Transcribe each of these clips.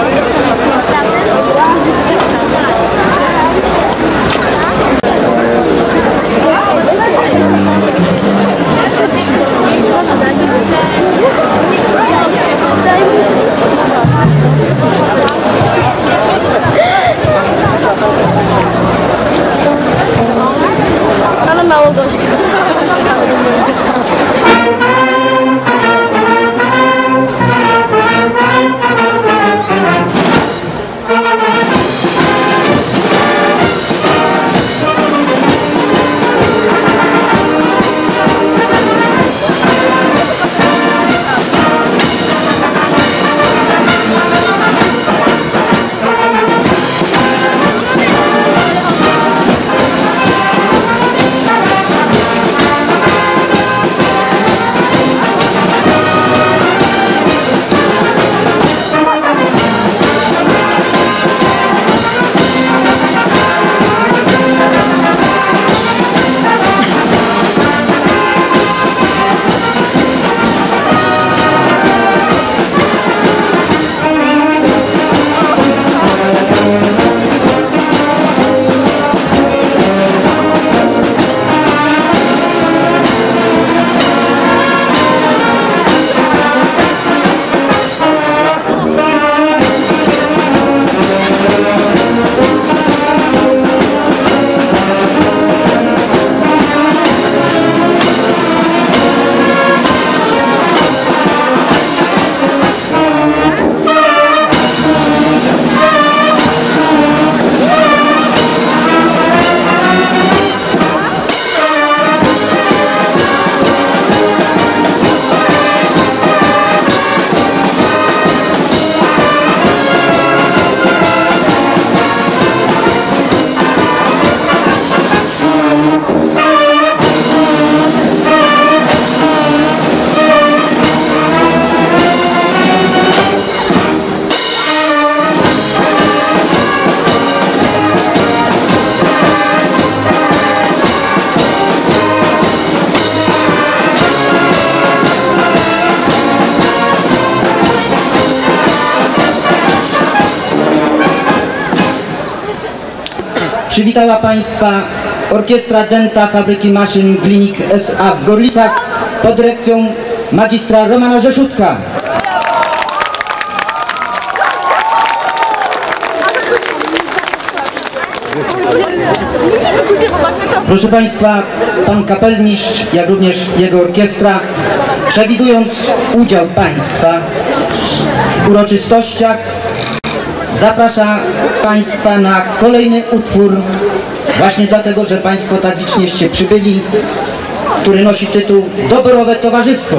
Tá Fala mal, eu gosto. Przywitała Państwa Orkiestra Denta Fabryki Maszyn Glinik S.A. w Gorlicach pod dyrekcją magistra Romana Rzeszutka. Proszę Państwa, Pan Kapelmistrz, jak również jego orkiestra, przewidując udział Państwa w uroczystościach, zaprasza Państwa na kolejny utwór, właśnie dlatego, że Państwo tak licznieście przybyli, który nosi tytuł Dobrowe Towarzystwo.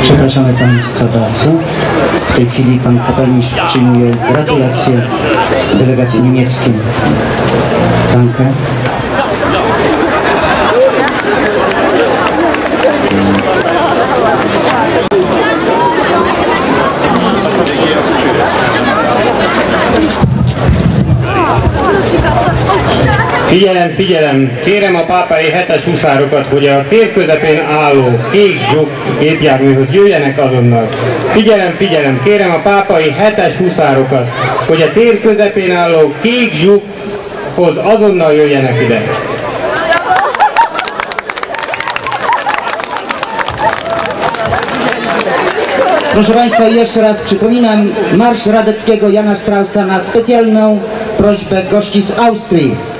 Przepraszamy Państwa bardzo. W tej chwili Pan Kapelmistrz przyjmuje gratulacje delegacji niemieckiej. Danke. Figyelem, figyelem! Kérem a pápai hetes huszárokat, hogy a tér közepén álló kék zsuk gépjárműhöz jöjjenek azonnal. Figyelem, figyelem! Kérem a pápai hetes huszárokat, hogy a tér közepén álló kék zsukhoz azonnal jöjjenek ide. Proszę Państwa, jeszcze raz przypominam Marsz Radeckiego Jana Straussa na specjalną prośbę gości z Austrii.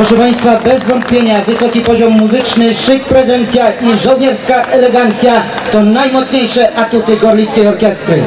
Proszę Państwa, bez wątpienia wysoki poziom muzyczny, szyk prezencja i żołnierska elegancja to najmocniejsze atuty Gorlickiej Orkiestry.